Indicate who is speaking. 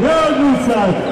Speaker 1: Grande São